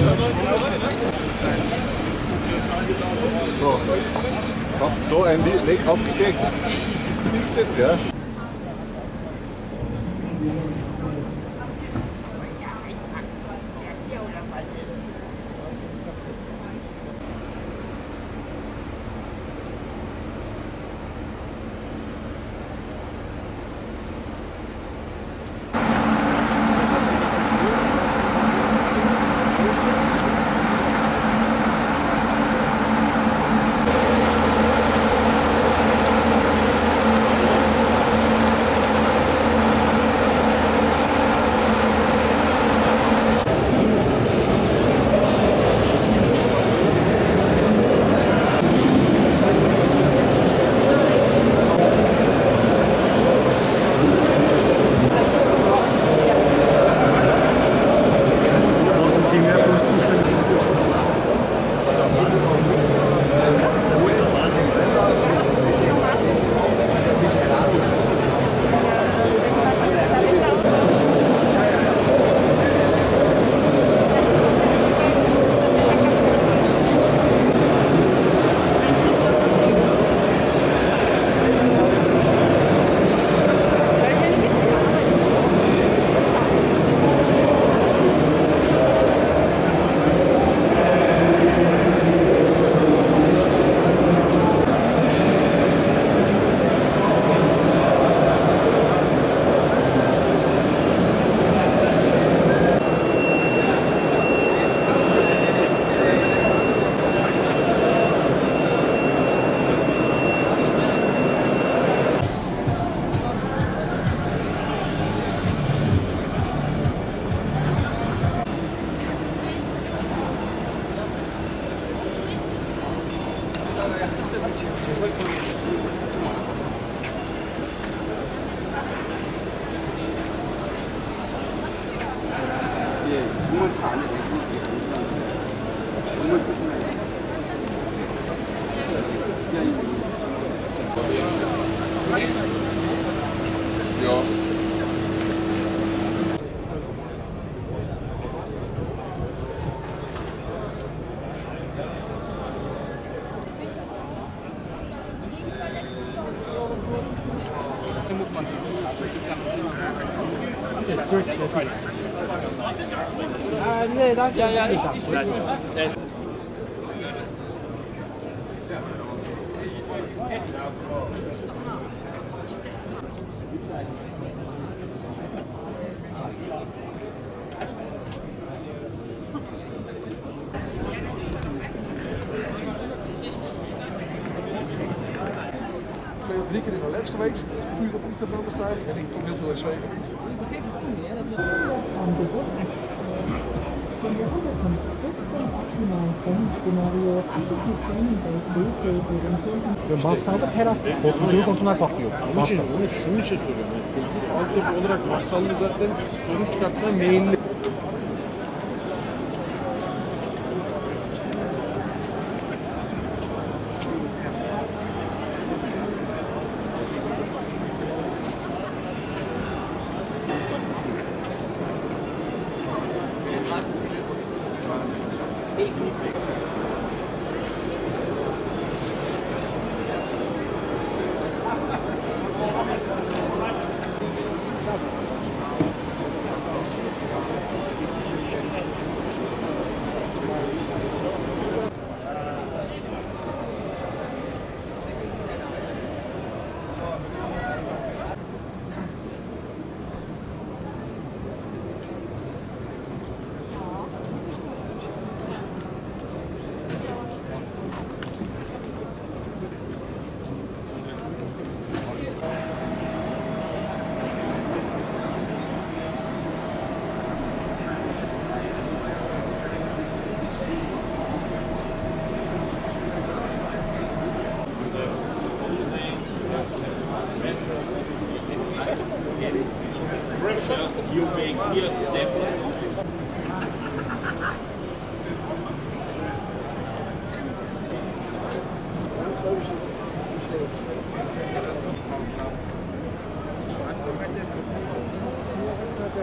So, jetzt habt ihr da ein Leg abgedeckt. Ja. 예, 정말 잘 안에 정말 끝나요. 디자인. 네, 그렇죠. nee, dank je. Ja, ja, ik, Twee of drie keer in de lens geweest, puur op liefde van de bestrijding. En ik kom heel veel in zweven. Ik begreep het toen, hè? Dat we... Mafsalda terat, korkutucu hortumlar patlıyor. Onun için, onun, şunun için soruyorum. Yani, altyapı olarak Mafsallı zaten sorun çıkartma meyilli.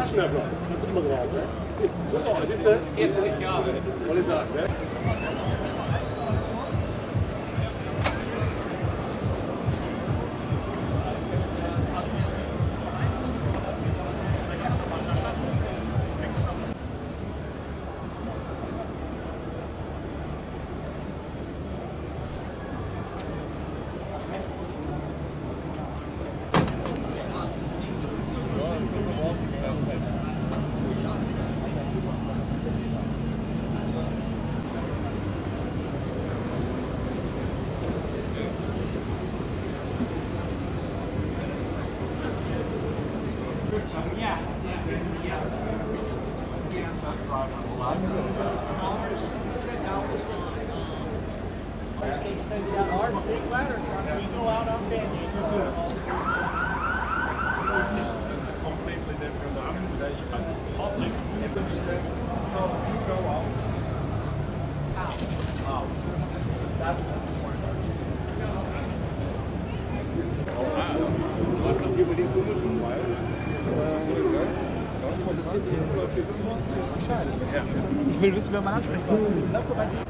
Flaschenöffner. Das ist immer so. Das ne? ist 40 Jahre. Wollte sagen, ne? Ich will wissen, wer mein Ansprechpartner ist.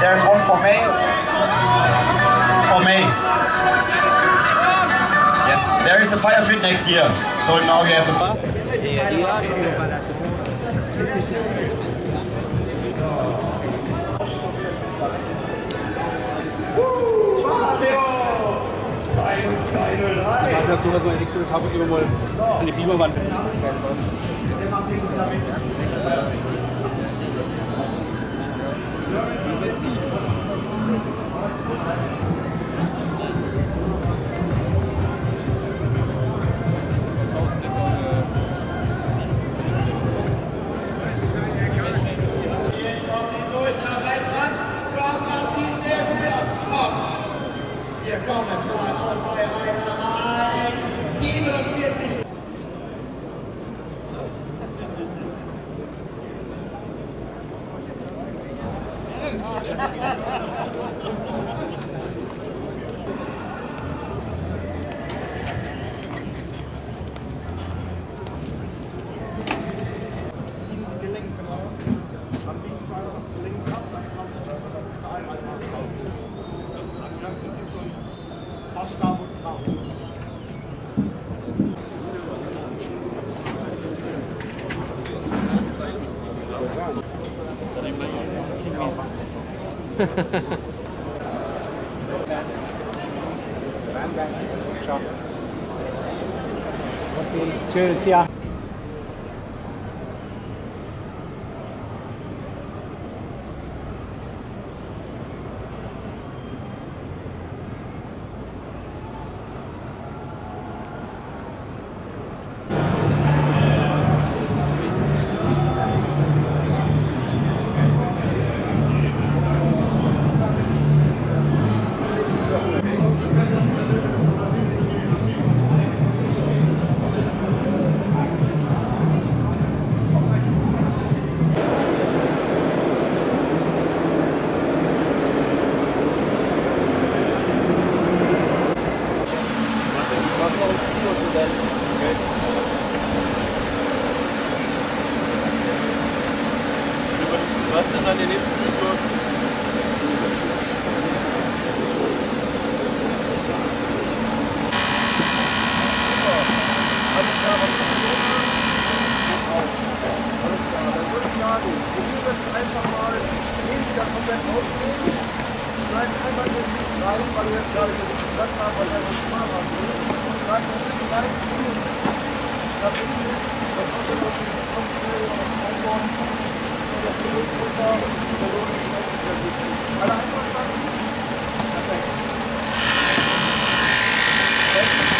There's one for May. For May. Yes, there is a fire fit next year. So now we have a dazu, was man nichts habe ich immer mal an die Beamerwand. Thank you. okay, cheers, yeah. Was ist dann der nächste Flug? Alles klar, dann würde ich sagen, wir würden einfach mal den wieder komplett aufnehmen. Bleiben einmal Sitz rein, weil wir jetzt gerade hier den Platz haben, weil wir das Fahrrad sind. Bleiben Sitz rein, in Thank you.